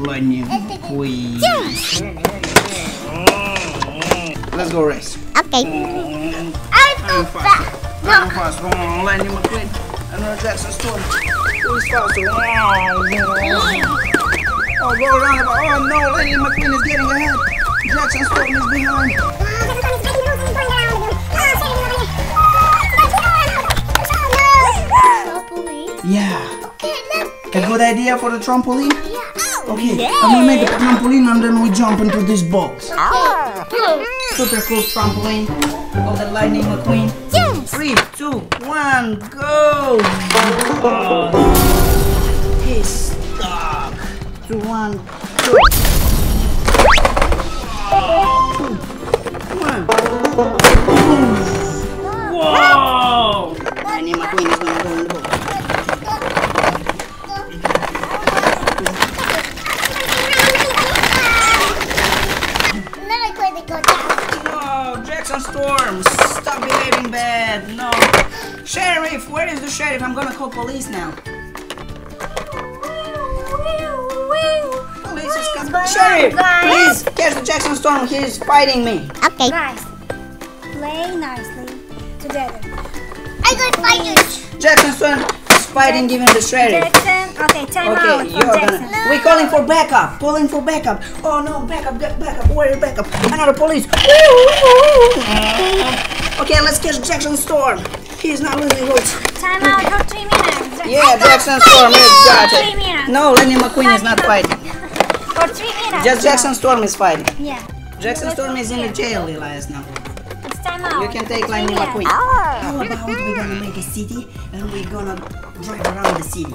Lightning. Let's go race. Okay. I'm too fast. I'm fast. Oh, Lightning McQueen. Another Jackson Storm. Who's faster? Oh. Oh, go around. Oh, no. Lightning McQueen is getting ahead. Jackson Storm is behind. Ah, yeah. A good idea for the trampoline? Okay, I'm gonna make a trampoline and then we jump into this box. Ah. Super cool trampoline of the Lightning McQueen. Yes! Three, two, one, go! Oh, he's stuck. Two, one, go. One. Whoa! No, Jackson Storm, stop behaving bad. No. Sheriff, where is the sheriff? I'm gonna call police now. Police is coming. Sheriff, please catch the Jackson Storm. He is fighting me. Okay. Nice. Play nicely together. I got fighters. Jackson Storm is fighting even the sheriff. Jackson. Okay, time out Okay, for you're Jackson. gonna. We're calling for backup. Calling for backup. Oh no, backup, get backup. Where is backup? Another police. Okay, let's catch Jackson Storm. He's not losing votes. Time out for three minutes. Yeah, Jackson Storm is got Three it. minutes. No, Lightning McQueen is not fighting. For three minutes. Just Jackson Storm is fighting. Yeah. Jackson Storm is in the jail, Elias now. It's time out. You can take Three Lightning minutes. McQueen. How about we're gonna make a city and we're gonna drive around the city?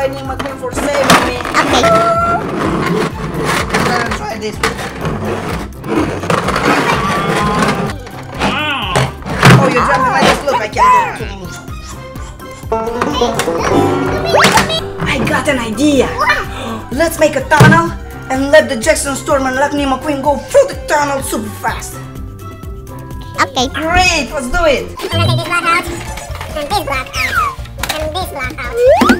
thank you, Lightning McQueen, for saving me. Okay. I'm gonna try this. Oh, you're jumping like this. Look, I can do I got an idea. Let's make a tunnel and let the Jackson Storm and Lightning McQueen go through the tunnel super fast. Okay. Great, let's do it. I'm gonna take this block out, and this block out, and this block out.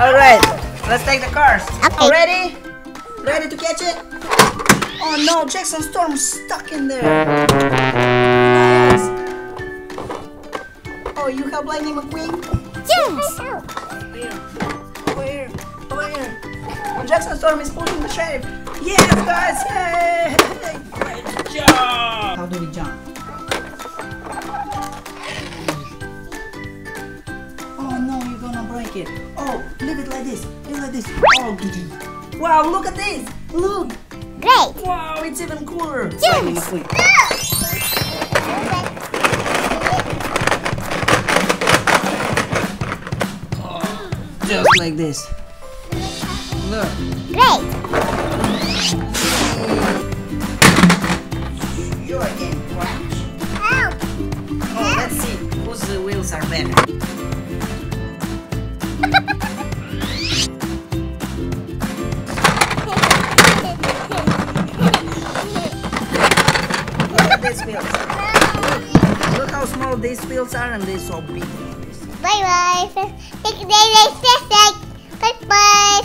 All right, let's take the cars. Okay. Ready? Ready to catch it? Oh no, Jackson Storm's stuck in there. Yes. Oh, you have Lightning McQueen? Yes! Where? Where? Where? Oh, Jackson Storm is pulling the sheriff. Yes, guys! Yay! Great job! How do we jump? You're gonna break it. Oh, leave it like this. Leave it like this. Oh, wow, look at this. Look. Great! Wow, it's even cooler. Yes. Lightning oh, Just like this. Look. Great! You're getting crashed. Help! Oh, let's see who's the wheels are better. Look at these wheels. Look how small these wheels are and they're so big. Bye bye. Take the next step. Bye bye.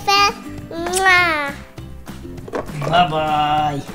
Bye bye. Bye.